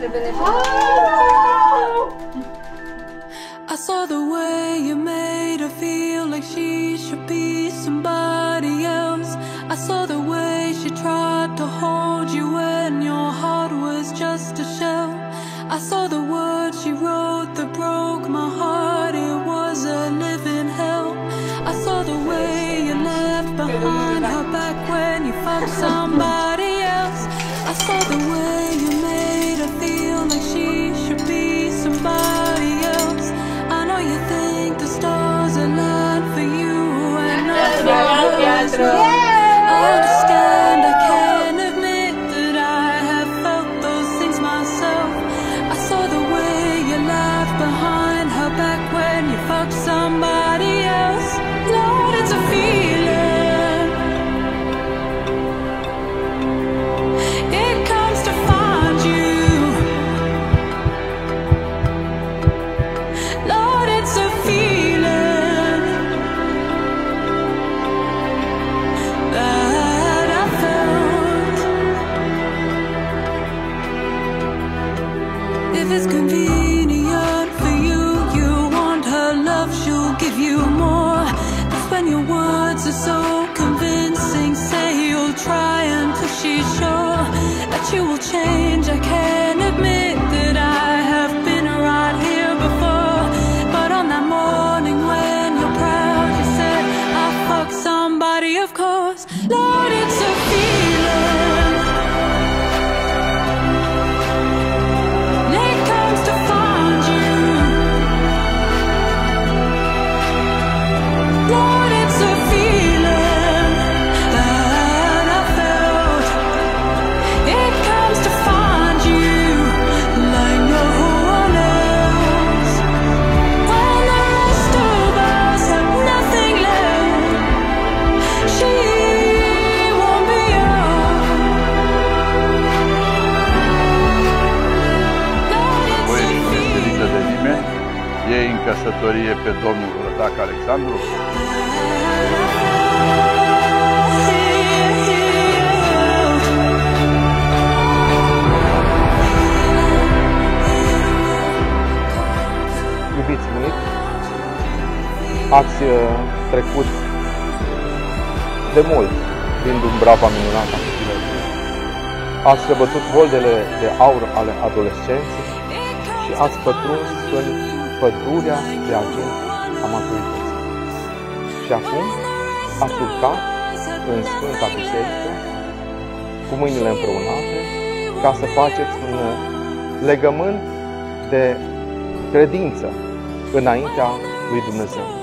I saw the way you made her feel like she should be somebody else. I saw the way she tried to hold you when your heart was just a shell. I saw the words she wrote that broke my heart. It was a living hell. I saw the way you left behind her back when you fucked somebody Alejandro. Yeah. Oh, she's sure căsătorie pe domnul Rădac Alexandru. Iubiți bunic, ați uh, trecut de mult prin Dumbrava minunată a copilăriei. Ați străbătut voldele de aur ale adolescenței și ați pătruns în pădurea de argint a maturității. Și acum ați urcat în Sfânta Biserică cu mâinile împreunate ca să faceți un legământ de credință înaintea lui Dumnezeu.